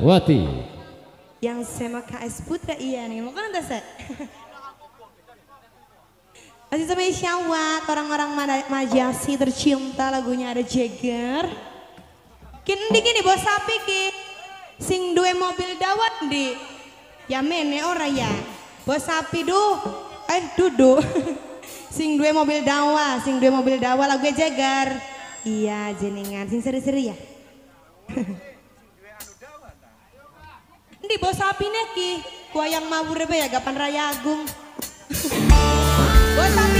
Wati. Yang sama KS Putra iya nih, mau kan saya? Masih sama Isyawat, orang-orang Majasi tercinta lagunya ada Jagger. Kini gini bos sapi ki, sing dua mobil dawat di, ya mene orang ya, bos sapi duh, eh duduk, sing dua mobil dawa, sing dua mobil dawa lagu Jagger. Iya jenengan, sing seri-seri ya. Di bos sapi neki, gua yang mawur ya gapan raya agung. bos sapi